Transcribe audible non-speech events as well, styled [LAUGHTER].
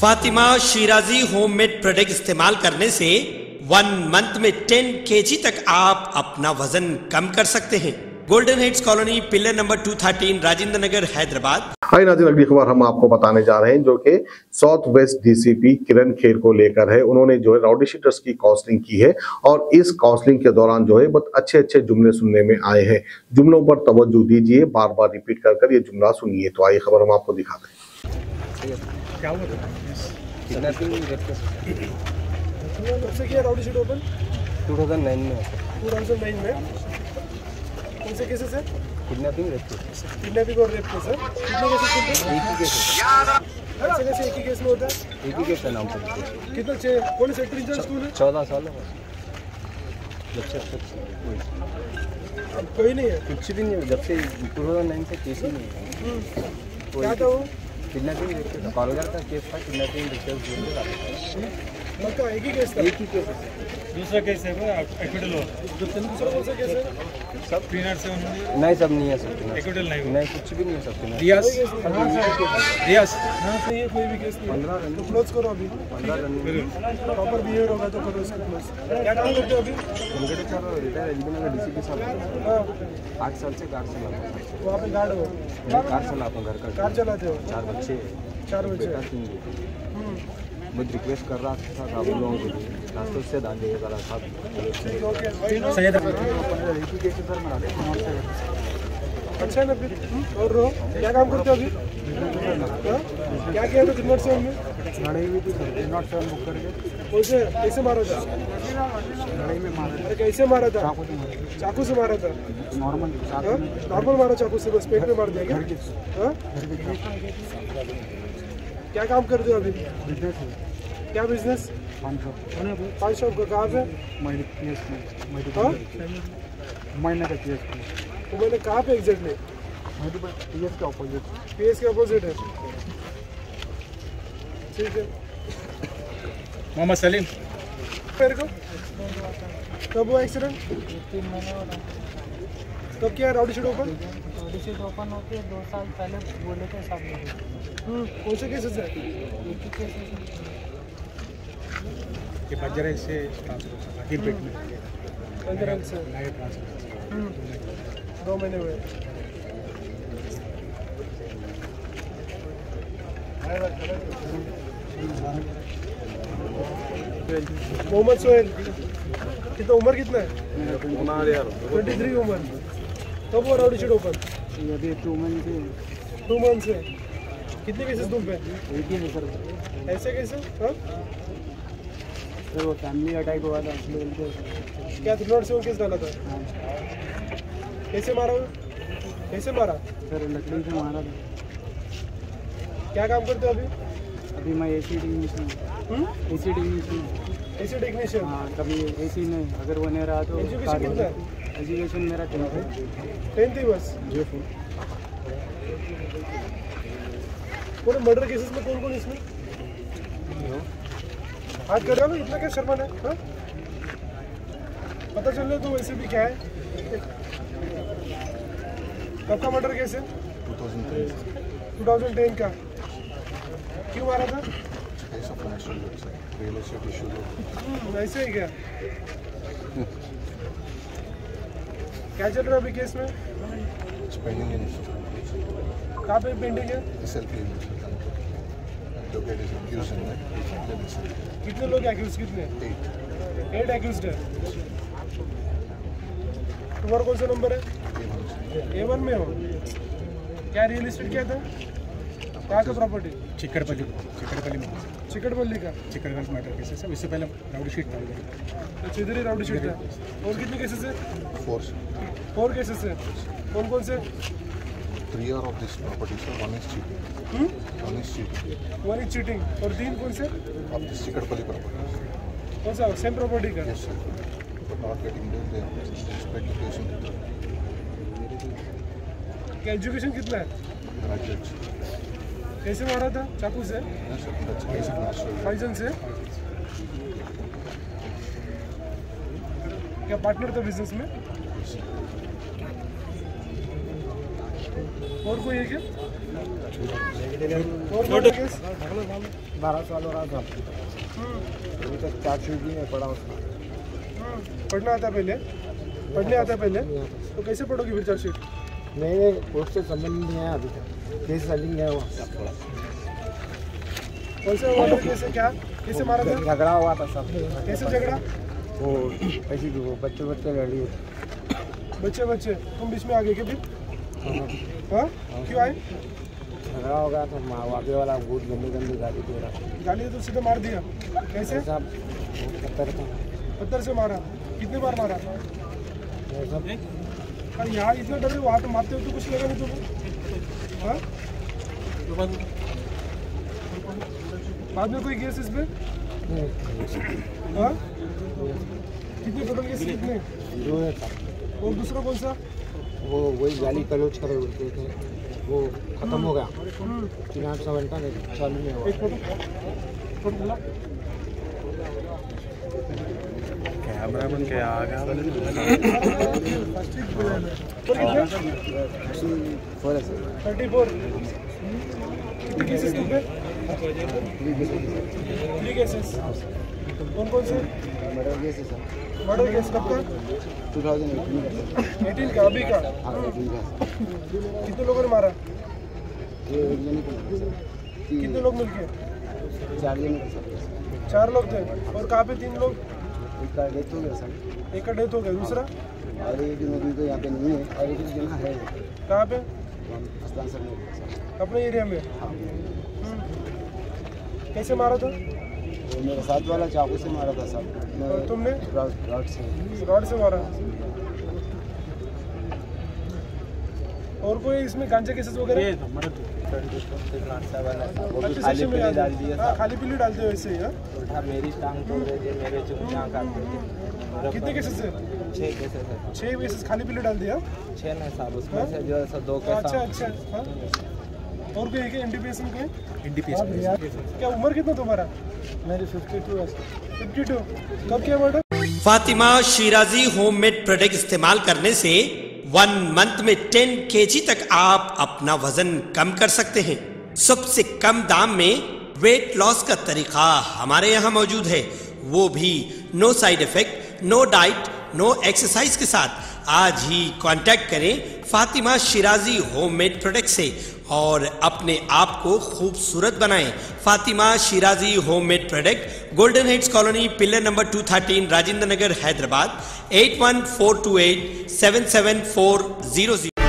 Fatima Shirazi homemade product इस्तेमाल करने से वन मंथ में टेन केजी तक आप अपना वज़न कम कर सकते हैं। Golden heads colony pillar number 213 Rajendra Nagar Hyderabad. Hi नाजिन, अगली खबर हम आपको बताने जा रहे हैं जो कि south west DCP Kiran Kher को लेकर है। उन्होंने जो है राउडी शीटर्स की काउंसलिंग की है और इस काउंसलिंग के दौरान जो है बहुत अच्छे अच्छे जुमले सुनने में आए हैं। जुमलों पर तवज्जो दीजिए बार बार रिपीट कर कर ये जुमला सुनिए। तो आइए खबर हम आपको दिखाते हैं। क्या हुआ था? किडनैपिंग रेप केस कब से किया राउडी शीट ओपन 2009 में। हुआ था। 2009 में? कौन से केसेस है? किडनैपिंग रेप केस किडनैपिंग और रेप केस है। कितने केसेस हैं एक ही केस ऐसे कैसे एक ही केस में होता है? एक ही केस है नाम पर कितना छः कौन सेक्टर इंचार्ज स्कूल है? चौदह साल हो कोई नहीं है। कुछ भी नहीं हुआ जब से 2009 से केस ही नहीं हुआ क्या था वो? किडनैपिंग रेप केस किडनैपिंग बोल के पक्का एक ही केस एक ही केस दूसरा केस है एक्विटल हो दूसरा केस है? सब तीन से नहीं सब नहीं है सब नहीं एक्विटल नहीं नहीं कुछ भी नहीं है सब नहीं रियाज। रियाज। हाँ सही कोई भी केस नहीं पंद्रह रन। तो क्लोज करो अभी। पंद्रह रन प्रॉपर बिहेवियर होगा तो करो इसको क्लोज क्या काम करते हो अभी? Venkateshwar retire L Nagar D C P हाँ। आठ साल से कार चलाता वहाँ पे गार्ड हो। कार चलाता हूँ घर का। कार चलाते हो? चार बच्चे चार बच्चे मैं रिक्वेस्ट कर रहा था आप लोगों के लिए रास्ते से जरा साहब ठीक ओके सैयद अच्छा है ना फिर हम्म, और रहो क्या काम करते हो अभी? हाँ? क्या किया था दिनोट से हमने? लड़ाई हुई थी नॉट सेवन बुक करके कैसे कैसे मारा था? लड़ाई में मारा अरे कैसे मारा था? चाकू से मारा चाकू से मारा था? नॉर्मल हाँ? नॉर्मल मारा चाकू से बस पेट में मार दिया क्या? हाँ? क्या काम करते हो अभी? बिज़नेस है। क्या बिज़नेस पान शॉप का। कहाँ पे महीने पी एस में हाँ? महीने का पी एस में तो मैंने कहाँ पे एग्जैक्टली पी एस के ऑपोजिट पी एस के अपोजिट है। ठीक है। मोहम्मद सलीम। मेरे को? कब हुआ एक्सीडेंट तीन महीने हो रहा कब क्या राउडी शीट ओपन थोड़ी सी ओपन होती है दो साल पहले बोले थे सब कौन से केसेस है? एक ही है से हो पेट में। पंद्रह से नए ट्रांसफ़र हम्म, दो महीने हुए। मोहम्मद सोहेल कितना उम्र कितना है? ट्वेंटी थ्री उम्र। कब हुआ राउडी शीट ओपन अभी टू मंथ से टू मंथ से कितने केसेस तुम पे? एक ही है सर। ऐसे कैसे? हाँ? सर वो फैमिली अटैक हुआ था उनके क्या त्रिनोट से वो केस डाला था? हाँ, कैसे मारा वो? कैसे मारा? सर लकड़ी से मारा था। क्या काम करते हो अभी? अभी मैं A C technician A C technician ऐसे टेक्नीशियन हाँ कभी ए सी नहीं अगर वो नहीं रहा तो Education कितना है? एजुकेशन मेरा टेंथ है टेंथ ही बस। जो फिर कौन मर्डर केसेस में कौन कौन इसमें? हाथ कर रहा ना? इतना क्या शर्मा है हाँ? पता चल रहा तो वैसे भी क्या है? कब का मर्डर केस है? 2010 का। क्यों मारा था? हम्म, ऐसे ही क्या? [LAUGHS] क्या चल रहा है अभी केस में? कहाँ पे पेंडिंग है? कितने लोग एक्यूज कितने? एट एक्यूज है। तुम्हारा कौन सा नंबर है? ए वन में हो। क्या रियल एस्टेट क्या था? कहाँ का प्रॉपर्टी चिकटपल्ली चिकटपल्ली मैटर चिकटपल्ली का? चिकटगंज मैटर केस है इससे पहले राउडी शीट था। अच्छा इधर ही राउडी शीट था और कितने केसेस है? फोर फोर केसेस है। कौन कौन से? Three of this property sir one is cheating one is cheating one is cheating और तीन कौन से? ऑफ़ दिस चिकटपल्ली प्रॉपर्टी कौन सा? सेम प्रॉपर्टी का? Yes sir not getting their respect to patient क्या एजुकेशन कितना है? कैसे मारा था? चाकू से. पॉइजन से? क्या पार्टनर था बिज़नेस में? और कोई है क्या? है बारह साल हो रहा था। अभी तक चार्जशीट भी नहीं पड़ा उसका हम्म, पढ़ना आता पहले? पढ़ने आता पहले? तो कैसे पढ़ोगी फिर चार्जशीट? नहीं कोर्ट से संबंध नहीं है अभी तक। केस रनिंग है वो। कैसे हुआ था कैसे क्या? कैसे मारा था? झगड़ा हुआ था सब। कैसे झगड़ा? वो ऐसी वो बच्चे बच्चे लड़ी बच्चे बच्चे तुम बीच में आ गए क्या फिर हाँ? क्यों आए? झगड़ा हो गया तो माँ आगे वाला बहुत गंदी गंदी गाली दे रहा। गाली तो सीधे मार दिया। कैसे? ऐसा पत्थर पत्थर से मारा। कितने बार मारा? ये यहाँ इतना डर रहे वहाँ तो मारते हो तो कुछ लगा नहीं तुमको? हाँ? बाद में कोई केस इस पे? हाँ? कितने टोटल केस कितने जो है और दूसरा कौन सा? वो वही गाली कलोच कर बोलते थे। वो खत्म हो गया। तीन आठ सौ घंटा नहीं चालू नहीं हुआ। के आ थर्टी फोर कितने केसेस तुम पे थ्री केसेस कौन कौन से? मर्डर केस है सर मर्डर केस कब का टू थाउज़ेंड एटीन का अभी का कितने लोगों ने मारा ये एक जने को कितने लोग मिलके चार जने को सर। चार लोग थे। और कहाँ पे तीन लोग? एक का डेथ हो गया सर। एक का डेथ हो गया दूसरा? और एक दिन अभी तो यहाँ पे नहीं है और एक जना है। कहाँ पे? हम अस्तान सर में अपने एरिया में? हम्म। कैसे मारा था वो मेरे साथ वाला चाकू से मारा था सर। तुमने? रॉड से। रॉड से मारा? और कोई इसमें गांजा केसेस वगैरह? अच्छे आ जाए। हाँ, खाली पीली डालते हो ऐसे ही हाँ? मेरी टांग तोड़ मेरे कितने केसेस है? छः केसेस है। छह केसेस खाली पीली डाल दिया। छः नहीं साहब उसमें से जो है दो के अच्छा अच्छा हाँ? और कोई है क्या एनडीपीएस में कोई क्या उम्र कितना तुम्हारा? मेरी फिफ्टी टू है। फिफ्टी टू कब क्या murder Fatima Shirazi homemade product इस्तेमाल करने से वन मंथ में टेन के तक आप अपना वज़न कम कर सकते हैं। सबसे कम दाम में वेट लॉस का तरीका हमारे यहाँ मौजूद है। वो भी no side effect no diet no exercise के साथ। आज ही कांटेक्ट करें फातिमा शिराजी होममेड प्रोडक्ट से और अपने आप को खूबसूरत बनाएँ। Fatima Shirazi homemade product golden heads colony pillar number 213 Rajendra Nagar Hyderabad eight one four two eight seven seven four zero zero